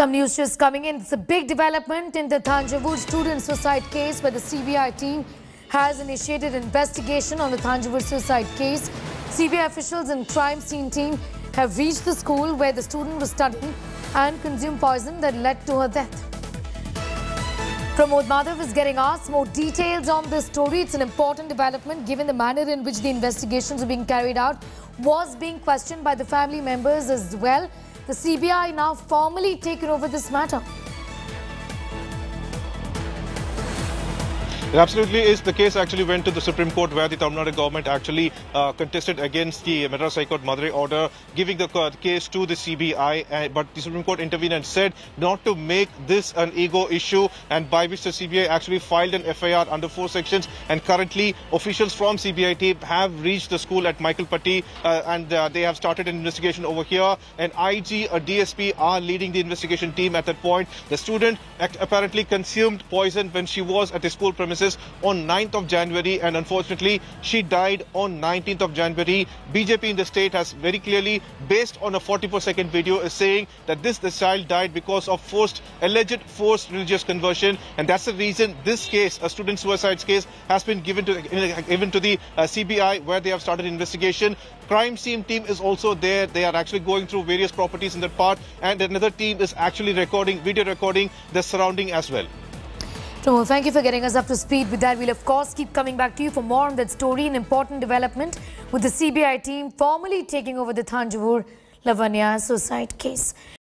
Some news just coming in. It's a big development in the Thanjavur student suicide case where the CBI team has initiated investigation on the Thanjavur suicide case. CBI officials and crime scene team have reached the school where the student was studying and consumed poison that led to her death. Pramod Madhav is getting us more details on this story. It's an important development given the manner in which the investigations are being carried out was being questioned by the family members as well. The CBI now formally taken over this matter. It absolutely is. The case actually went to the Supreme Court where the Tamil Nadu government actually uh, contested against the Madras High Court Madurai order giving the case to the CBI. But the Supreme Court intervened and said not to make this an ego issue and by which the CBI actually filed an FIR under four sections. And currently officials from CBI team have reached the school at Michael Patti uh, and uh, they have started an investigation over here. An IG, a DSP are leading the investigation team at that point. The student apparently consumed poison when she was at the school premises on 9th of January and unfortunately she died on 19th of January. BJP in the state has very clearly, based on a 44 second video, is saying that this the child died because of forced, alleged forced religious conversion and that's the reason this case, a student suicide case, has been given to given to the uh, CBI where they have started investigation. Crime scene team is also there. They are actually going through various properties in that part and another team is actually recording, video recording the surrounding as well. Pramod, thank you for getting us up to speed with that. We'll of course keep coming back to you for more on that story. An important development with the CBI team formally taking over the Thanjavur Lavanya suicide case.